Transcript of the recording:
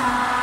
side.